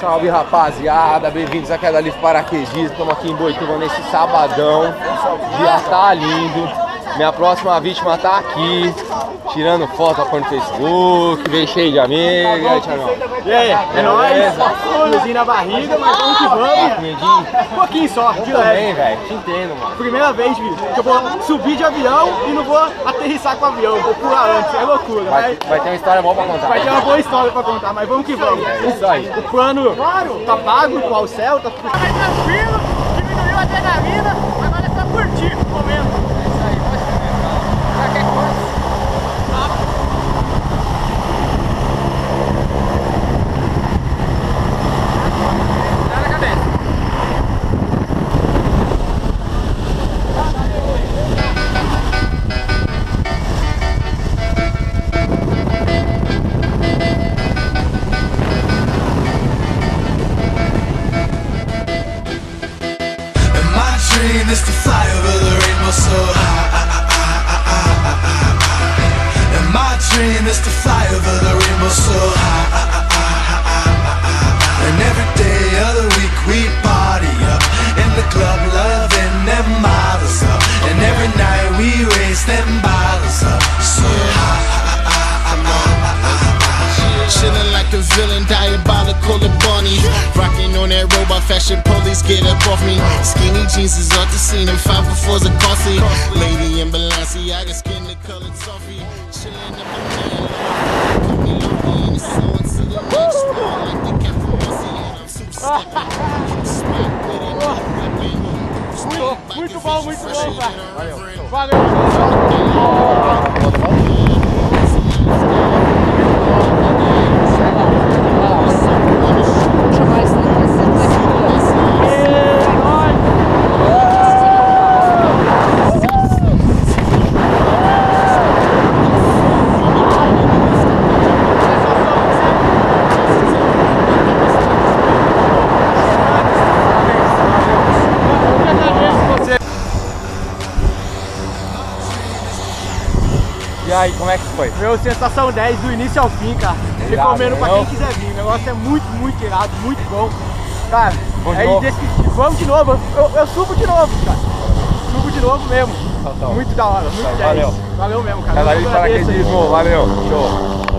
Salve rapaziada, bem-vindos à queda livre paraquedismo. Estamos aqui em Boituva nesse sabadão. O dia tá lindo. Minha próxima vítima tá aqui, tirando foto pra pôr no Facebook, vem cheio de amigos. E aí, Thiagão? E aí, é nóis, friozinho na barriga, mas vamos que Tá, vamos. comidinho? Um pouquinho só, de Também, leve. velho, te entendo, mano. Primeira vez, filho, que eu vou subir de avião e não vou aterrissar com o avião, vou pular antes, é loucura, Vai, mas vai ter uma história boa pra contar. vai ter uma boa história pra contar, mas vamos que vamos. É isso aí. O plano tá pago, com o céu, tá tudo Vai tranquilo, diminuiu a adrenalina, agora é só curtir o momento. Just to Fly diabolical the bunny. Rocking on that robot fashion, police get up off me. Skinny jeans is off the scene, and 504s are costly. Lady in Balenciaga, skin the color toffee. Chillin' up in the man, and it's on to the next floor, like the cat from Marcy, and I'm super steppin'. Smack with it, rapping. Muito bom, muito bom, velho. Valeu. E aí, como é que foi? Meu, sensação 10 do início ao fim, cara. Irado, Recomendo pra não? quem quiser vir. O negócio é muito, muito irado, muito bom. Cara, Vamos de é indescritível. Vamos de novo. Eu, eu subo de novo, cara. Subo de novo mesmo. Então, então. Muito da hora, muito Valeu. 10. Valeu mesmo, cara. Livre agradeço aí. paraquedismo, valeu, show.